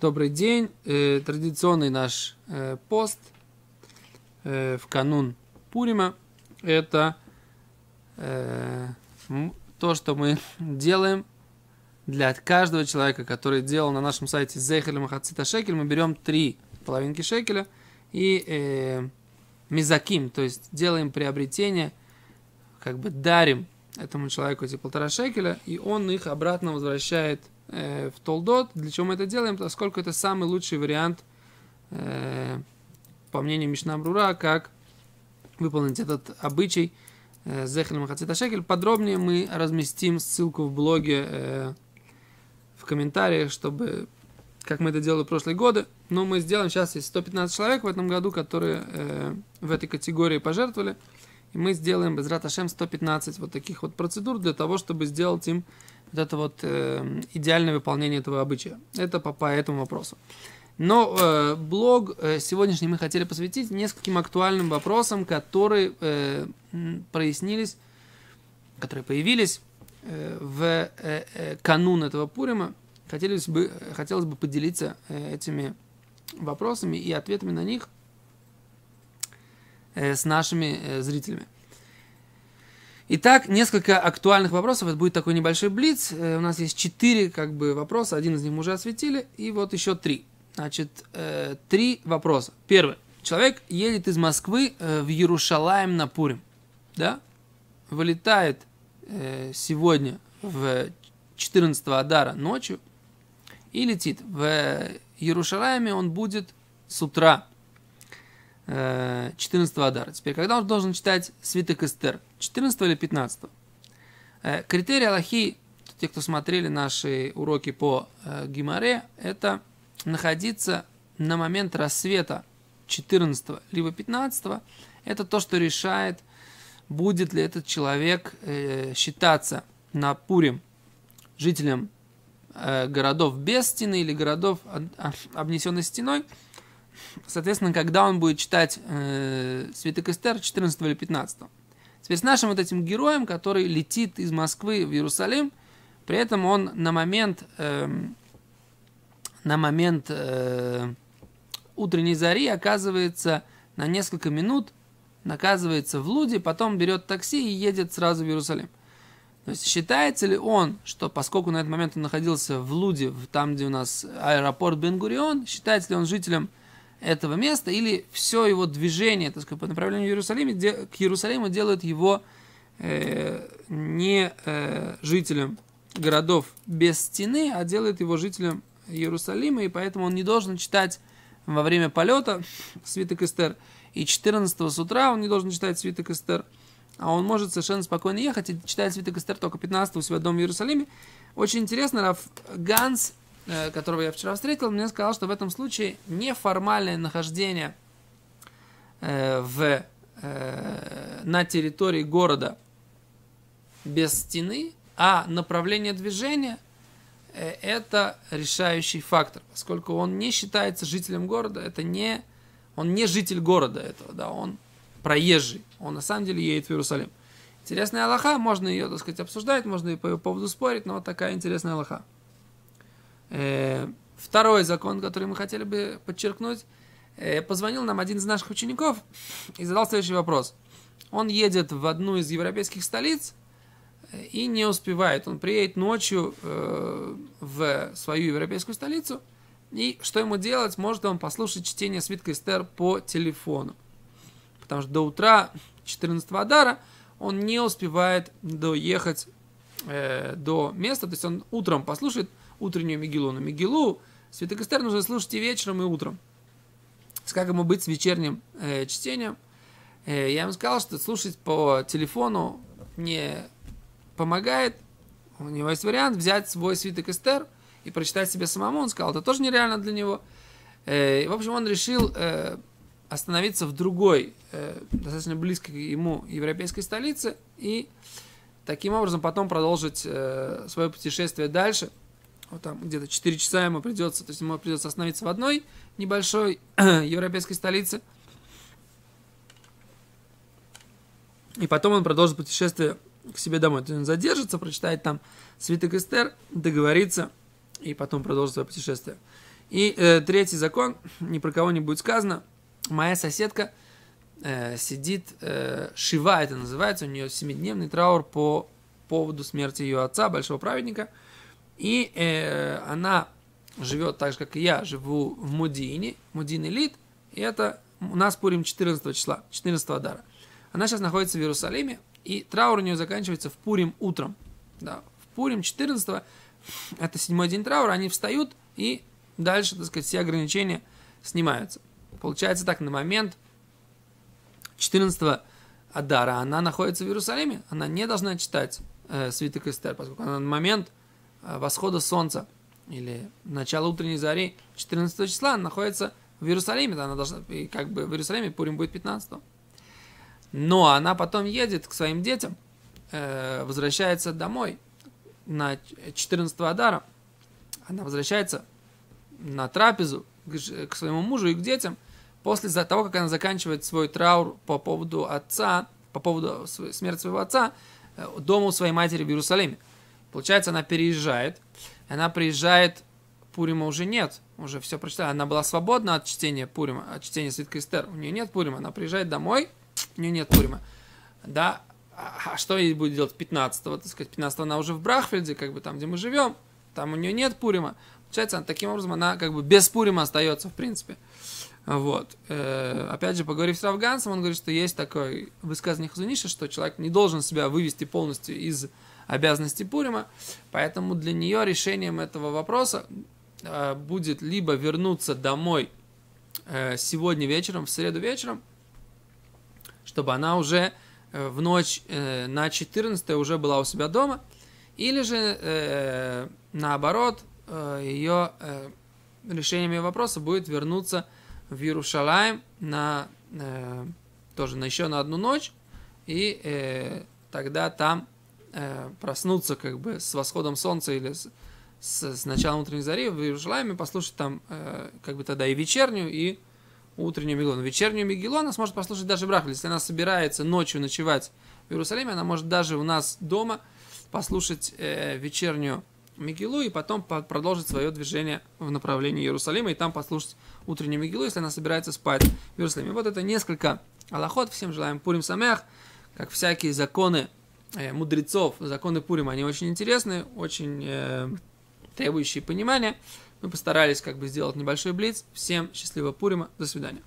Добрый день. Э, традиционный наш э, пост э, в канун Пурима – это то, что мы делаем для каждого человека, который делал на нашем сайте Зехель Махацита Шекель. Мы берем три половинки шекеля и мизаким, то есть делаем приобретение, как бы дарим этому человеку эти полтора шекеля, и он их обратно возвращает э, в Толдот. Для чего мы это делаем? Поскольку это самый лучший вариант, э, по мнению Мишна Брура, как выполнить этот обычай э, Зехель Махацита Шекель. Подробнее мы разместим ссылку в блоге э, в комментариях, чтобы как мы это делали в прошлые годы. Но мы сделаем сейчас есть 115 человек в этом году, которые в этой категории пожертвовали. И мы сделаем без Раташем 115 вот таких вот процедур для того, чтобы сделать им вот это вот э, идеальное выполнение этого обычая. Это по, по этому вопросу. Но э, блог э, сегодняшний мы хотели посвятить нескольким актуальным вопросам, которые э, прояснились, которые появились э, в э, э, канун этого Пурима. Хотелось бы, хотелось бы поделиться э, этими вопросами и ответами на них э, с нашими э, зрителями. Итак, несколько актуальных вопросов. Это будет такой небольшой блиц. Э, у нас есть четыре как бы, вопроса. Один из них мы уже осветили. И вот еще три. Значит, э, три вопроса. Первый. Человек едет из Москвы э, в Иерушалаем на Пурим. Да? Вылетает сегодня в 14 Адара ночью и летит. В Иерушалайме он будет с утра 14 Адара. Теперь, когда он должен читать свиток Эстер? 14 или 15? Э, критерий Аллахи, те, кто смотрели наши уроки по э, Гимаре, это находиться на момент рассвета 14 либо 15 это то, что решает, будет ли этот человек э, считаться на Пурим жителем городов без стены или городов, обнесенных стеной, соответственно, когда он будет читать э, Святок Эстер 14 или 15. Теперь с нашим вот этим героем, который летит из Москвы в Иерусалим, при этом он на момент, э, на момент э, утренней зари оказывается на несколько минут, наказывается в Луде, потом берет такси и едет сразу в Иерусалим. То есть считается ли он, что поскольку на этот момент он находился в Луде, там, где у нас аэропорт Бенгурион, считается ли он жителем этого места, или все его движение, так сказать, по направлению к Иерусалиму, к Иерусалиму делает его э, не э, жителем городов без стены, а делает его жителем Иерусалима, и поэтому он не должен читать во время полета свиток Эстер, и 14 с утра он не должен читать свиток Эстер, а он может совершенно спокойно ехать и читать свиток Эстер только 15 у себя дома в Иерусалиме. Очень интересно, Раф Ганс которого я вчера встретил, мне сказал, что в этом случае неформальное нахождение э, в, э, на территории города без стены, а направление движения это решающий фактор, поскольку он не считается жителем города, это не, он не житель города этого, да, он проезжий, он на самом деле едет в Иерусалим. Интересная Аллаха, можно ее, так сказать, обсуждать, можно и по ее поводу спорить, но вот такая интересная Аллаха. Э, второй закон, который мы хотели бы подчеркнуть, э, позвонил нам один из наших учеников и задал следующий вопрос. Он едет в одну из европейских столиц э, и не успевает. Он приедет ночью в свою европейскую столицу, и что ему делать? Может он послушать чтение свитка Эстер по телефону. Потому что до утра 14 Адара он не успевает доехать до места, то есть он утром послушает утреннюю Мигилу на Мигилу. Святых Эстер нужно слушать и вечером, и утром. Как ему быть с вечерним э, чтением? Э, я ему сказал, что слушать по телефону не помогает. У него есть вариант взять свой свиток Эстер и прочитать себе самому. Он сказал, это тоже нереально для него. Э, в общем, он решил э, остановиться в другой, э, достаточно близкой ему европейской столице и таким образом потом продолжить э, свое путешествие дальше – вот там где-то 4 часа ему придется, то есть ему придется остановиться в одной небольшой европейской столице. И потом он продолжит путешествие к себе домой. То есть он задержится, прочитает там свиток Эстер, договорится, и потом продолжит свое путешествие. И э, третий закон, ни про кого не будет сказано. Моя соседка э, сидит, э, Шива это называется, у нее семидневный траур по поводу смерти ее отца, большого праведника. И э, она живет так же, как и я, живу в Мудине, Мудин Элит, и это у нас Пурим 14 числа, 14 Адара. Она сейчас находится в Иерусалиме, и траур у нее заканчивается в Пурим утром. Да, в Пурим 14 это седьмой день траура, они встают, и дальше, так сказать, все ограничения снимаются. Получается так, на момент 14 Адара она находится в Иерусалиме, она не должна читать э, свиток Эстер, поскольку она на момент восхода солнца или начала утренней зари 14 числа находится в Иерусалиме, да, она должна, и как бы в Иерусалиме Пурим будет 15 Но она потом едет к своим детям, э, возвращается домой на 14 Адара, она возвращается на трапезу к, к своему мужу и к детям, после того, как она заканчивает свой траур по поводу отца, по поводу смерти своего отца, э, дома у своей матери в Иерусалиме. Получается, она переезжает, она приезжает, Пурима уже нет, уже все прочитала. Она была свободна от чтения Пурима, от чтения Свитка Эстер. У нее нет Пурима, она приезжает домой, у нее нет Пурима. Да, а, а что ей будет делать 15-го? Так сказать, 15 она уже в Брахфельде, как бы там, где мы живем, там у нее нет Пурима. Получается, таким образом она как бы без Пурима остается, в принципе. Вот. Э, опять же, поговорив с Равгансом, он говорит, что есть такой высказывание Хазуниша, что человек не должен себя вывести полностью из обязанностей Пурима, поэтому для нее решением этого вопроса э, будет либо вернуться домой э, сегодня вечером, в среду вечером, чтобы она уже э, в ночь на 14 уже была у себя дома, или же наоборот, ее решением ее вопроса будет вернуться в Иерушалаем на тоже на еще на одну ночь, и тогда там э, проснуться как бы с восходом солнца или с, с, с началом утренней зари в Иерушалайме, послушать там э, как бы тогда и вечернюю, и утреннюю Мегилу. Но вечернюю Мегилу она сможет послушать даже Брахли. Если она собирается ночью ночевать в Иерусалиме, она может даже у нас дома послушать э, вечернюю Мегилу и потом продолжить свое движение в направлении Иерусалима и там послушать утреннюю Мегилу, если она собирается спать в Иерусалиме. Вот это несколько аллахот. Всем желаем Пурим Самех, как всякие законы мудрецов, законы Пурима, они очень интересные, очень э, требующие понимания. Мы постарались как бы сделать небольшой блиц. Всем счастливого Пурима. До свидания.